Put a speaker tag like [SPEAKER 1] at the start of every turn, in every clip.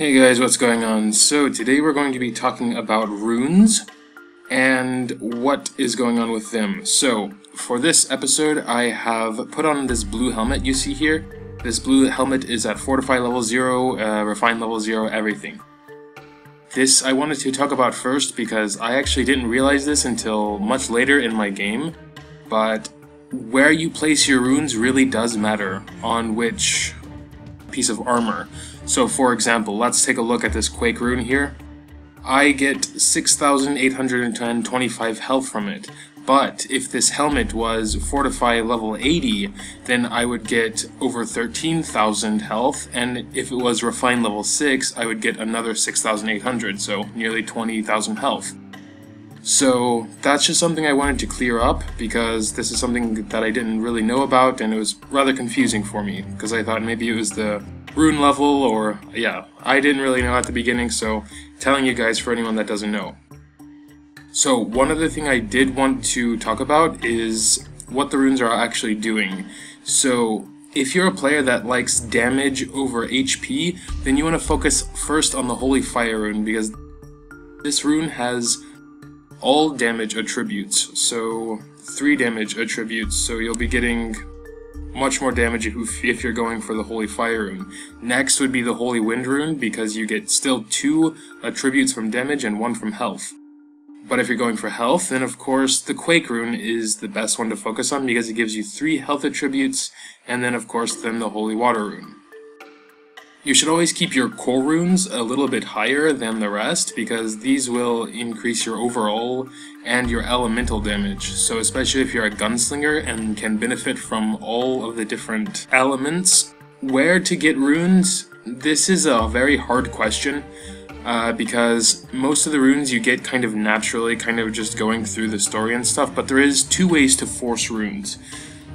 [SPEAKER 1] Hey guys, what's going on? So today we're going to be talking about runes and what is going on with them. So for this episode I have put on this blue helmet you see here. This blue helmet is at Fortify level 0, uh, Refine level 0, everything. This I wanted to talk about first because I actually didn't realize this until much later in my game, but where you place your runes really does matter on which piece of armor. So for example, let's take a look at this Quake rune here. I get 6,825 health from it, but if this helmet was Fortify level 80, then I would get over 13,000 health, and if it was Refine level 6, I would get another 6,800, so nearly 20,000 health. So that's just something I wanted to clear up because this is something that I didn't really know about and it was rather confusing for me because I thought maybe it was the rune level or yeah, I didn't really know at the beginning so telling you guys for anyone that doesn't know. So one other thing I did want to talk about is what the runes are actually doing. So if you're a player that likes damage over HP, then you want to focus first on the Holy Fire rune because this rune has all damage attributes, so 3 damage attributes, so you'll be getting much more damage if, you're going for the Holy Fire rune. Next would be the Holy Wind rune, because you get still 2 attributes from damage and 1 from health. But if you're going for health, then of course the Quake rune is the best one to focus on because it gives you 3 health attributes, and then of course then the Holy Water rune. You should always keep your core runes a little bit higher than the rest because these will increase your overall and your elemental damage. So especially if you're a gunslinger and can benefit from all of the different elements. Where to get runes? This is a very hard question uh, because most of the runes you get kind of naturally, kind of just going through the story and stuff, but there is two ways to force runes.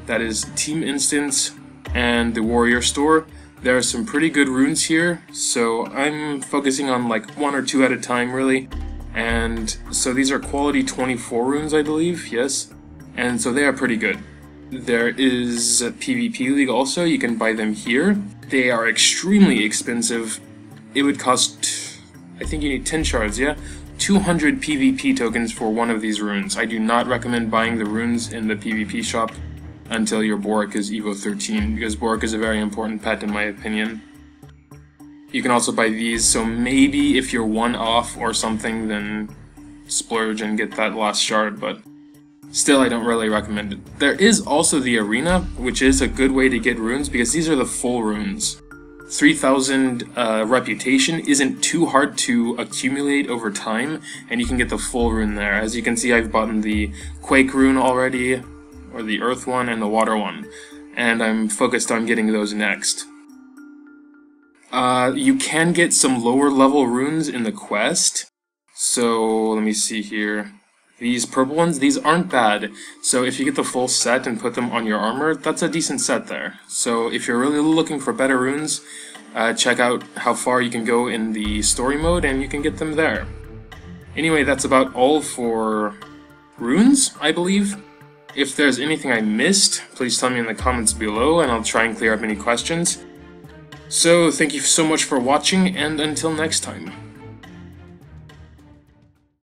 [SPEAKER 1] That is Team Instance and the Warrior Store. There are some pretty good runes here, so I'm focusing on like one or two at a time really. And so these are quality 24 runes, I believe, yes. And so they are pretty good. There is a PvP League also, you can buy them here. They are extremely expensive. It would cost, I think you need 10 shards, yeah? 200 PvP tokens for one of these runes. I do not recommend buying the runes in the PvP shop until your Borik is Evo 13, because Borik is a very important pet in my opinion. You can also buy these, so maybe if you're one off or something, then splurge and get that last shard, but still I don't really recommend it. There is also the arena, which is a good way to get runes, because these are the full runes. 3000 uh, reputation isn't too hard to accumulate over time, and you can get the full rune there. As you can see, I've bought the Quake rune already, or the earth one and the water one, and I'm focused on getting those next. Uh, you can get some lower level runes in the quest, so let me see here. These purple ones, these aren't bad, so if you get the full set and put them on your armor, that's a decent set there. So if you're really looking for better runes, uh, check out how far you can go in the story mode and you can get them there. Anyway, that's about all for runes, I believe. If there's anything I missed, please tell me in the comments below and I'll try and clear up any questions. So, thank you so much for watching, and until next time.